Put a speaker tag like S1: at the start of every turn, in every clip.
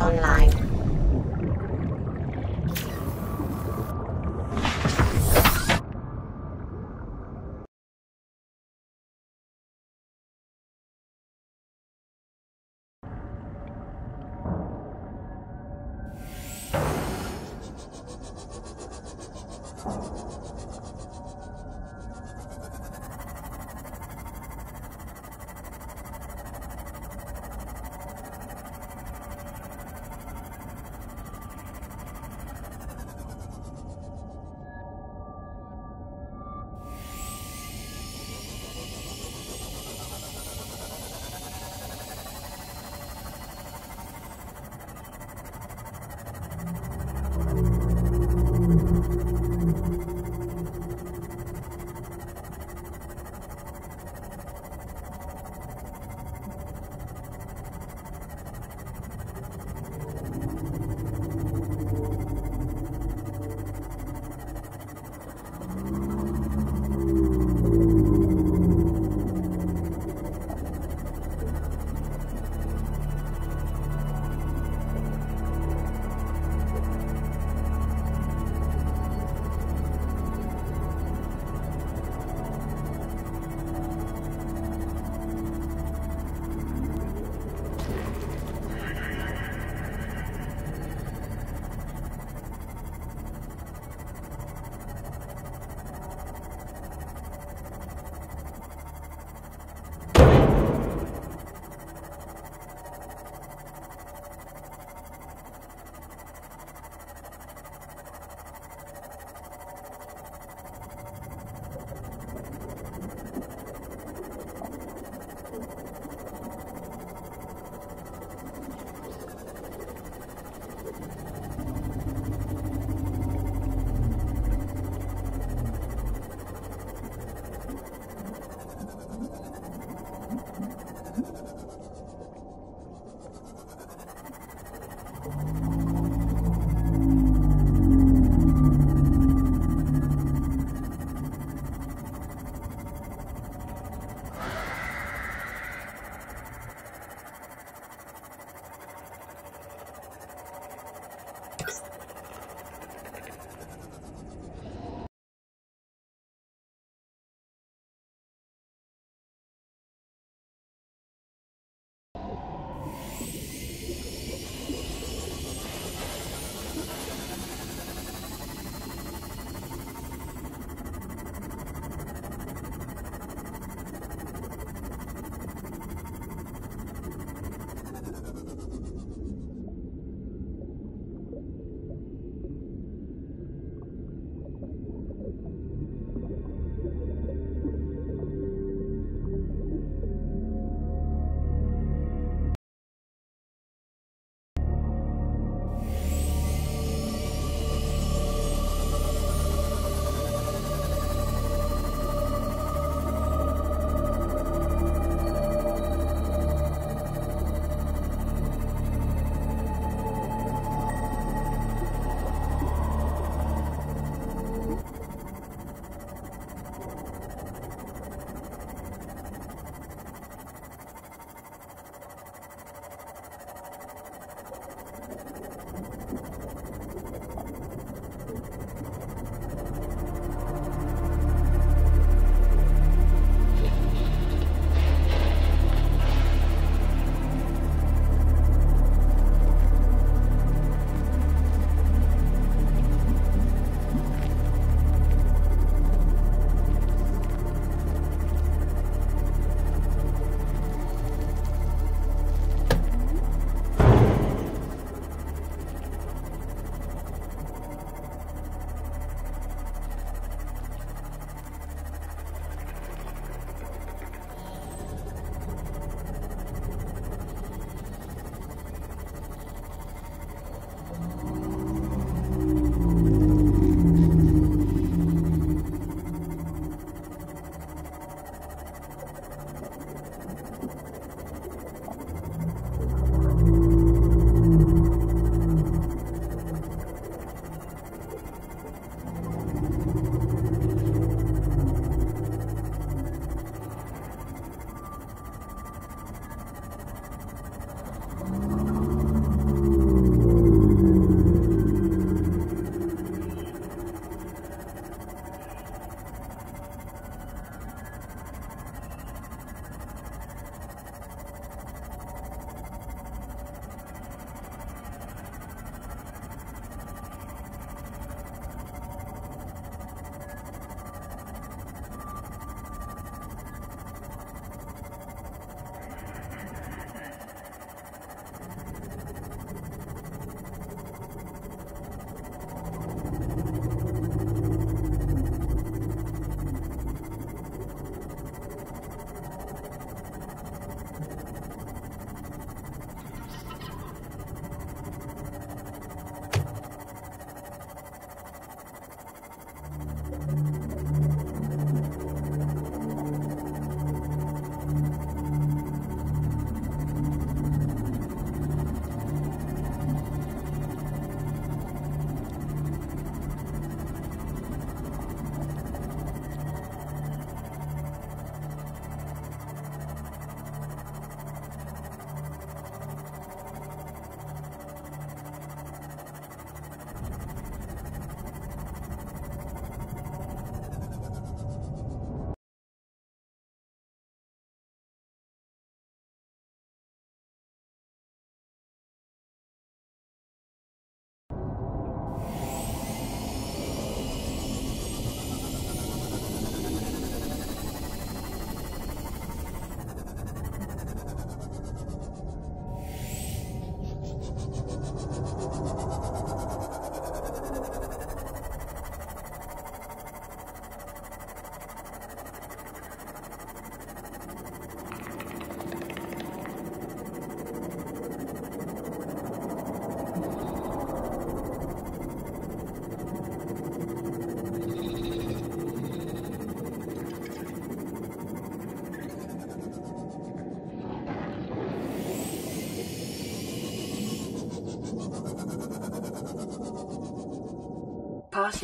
S1: Online.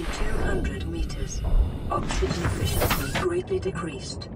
S1: 200 meters. Oxygen efficiency greatly decreased.